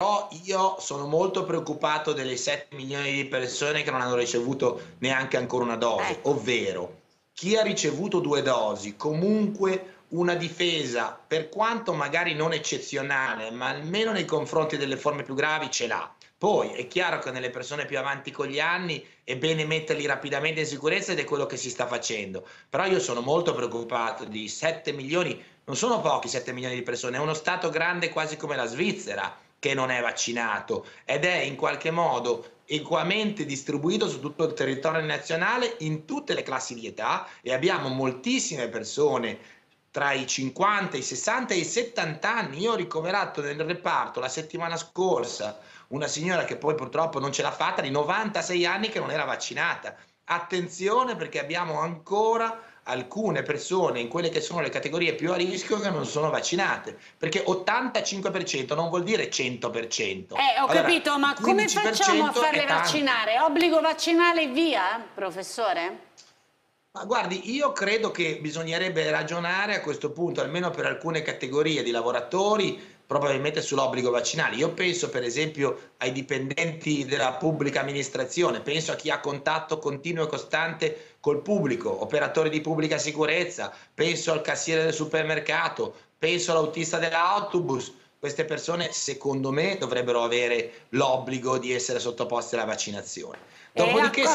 Però io sono molto preoccupato delle 7 milioni di persone che non hanno ricevuto neanche ancora una dose, Ecco. ovvero chi ha ricevuto due dosi, comunque una difesa, per quanto magari non eccezionale, ma almeno nei confronti delle forme più gravi ce l'ha. Poi è chiaro che nelle persone più avanti con gli anni è bene metterli rapidamente in sicurezza ed è quello che si sta facendo. Però io sono molto preoccupato di 7 milioni, non sono pochi 7 milioni di persone, è uno Stato grande quasi come la Svizzera che non è vaccinato ed è in qualche modo equamente distribuito su tutto il territorio nazionale in tutte le classi di età e abbiamo moltissime persone tra i 50, i 60 e i 70 anni. Io ho ricoverato nel reparto la settimana scorsa una signora che poi purtroppo non ce l'ha fatta di 96 anni che non era vaccinata. Attenzione perché abbiamo ancora alcune persone in quelle che sono le categorie più a rischio che non sono vaccinate, perché 85% non vuol dire 100%. Eh, ho Allora, capito, ma come 15% facciamo a farle vaccinare? Obbligo vaccinale via, professore? Ma guardi, io credo che bisognerebbe ragionare a questo punto, almeno per alcune categorie di lavoratori, probabilmente sull'obbligo vaccinale. Io penso per esempio ai dipendenti della pubblica amministrazione, penso a chi ha contatto continuo e costante col pubblico, operatori di pubblica sicurezza, penso al cassiere del supermercato, penso all'autista dell'autobus. Queste persone, secondo me, dovrebbero avere l'obbligo di essere sottoposte alla vaccinazione. Dopodiché,